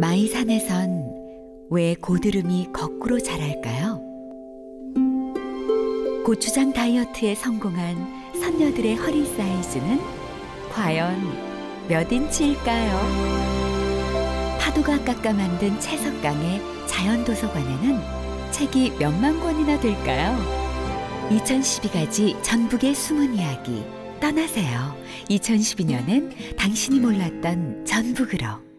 마이산에선 왜 고드름이 거꾸로 자랄까요? 고추장 다이어트에 성공한 선녀들의 허리 사이즈는 과연 몇 인치일까요? 파도가 깎아 만든 채석강의 자연도서관에는 책이 몇만 권이나 될까요? 2012가지 전북의 숨은 이야기 떠나세요. 2012년엔 당신이 몰랐던 전북으로.